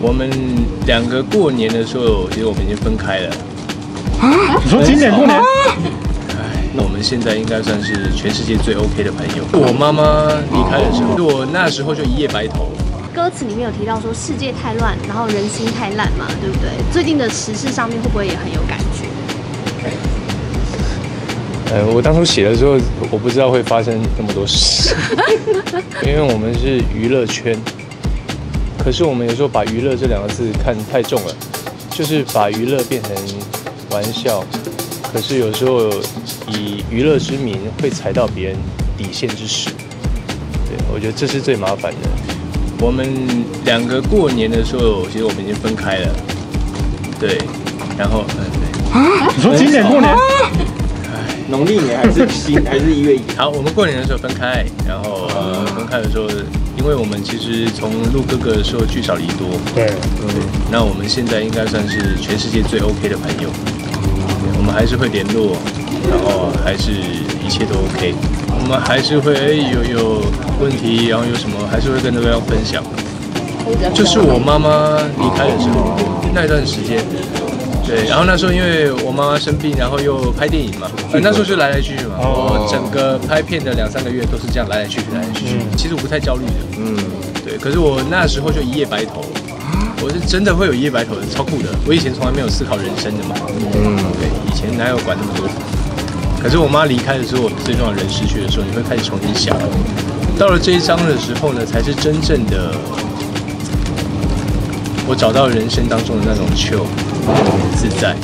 我们两个过年的时候，其实我们已经分开了。你说今年过年？哎，那我们现在应该算是全世界最 OK 的朋友。我妈妈离开的时候，我那时候就一夜白头。歌词里面有提到说世界太乱，然后人心太烂嘛，对不对？最近的时事上面会不会也很有感觉？呃，我当初写的时候，我不知道会发生那么多事，因为我们是娱乐圈。可是我们有时候把娱乐这两个字看太重了，就是把娱乐变成玩笑。可是有时候以娱乐之名会踩到别人底线之时，对我觉得这是最麻烦的。我们两个过年的时候，其实我们已经分开了，对，然后嗯对。你说今年过年？农历年还是新 还是一月一？好，我们过年的时候分开，然后呃分开的时候，因为我们其实从录哥哥的时候聚少离多，对，嗯，那我们现在应该算是全世界最 OK 的朋友，我们还是会联络，然后还是一切都 OK，我们还是会哎有有问题，然后有什么还是会跟大家分享。就是我妈妈离开的时候那一段时间。对，然后那时候因为我妈妈生病，然后又拍电影嘛，那时候就来来去去嘛。我整个拍片的两三个月都是这样来来去去，来来去去。其实我不太焦虑的，嗯，对。可是我那时候就一夜白头，我是真的会有一夜白头的，超酷的。我以前从来没有思考人生的嘛，嗯，对，以前哪有管那么多。可是我妈离开的时候，最重要人失去的时候，你会开始重新想。到了这一章的时候呢，才是真正的我找到人生当中的那种 chill。自在。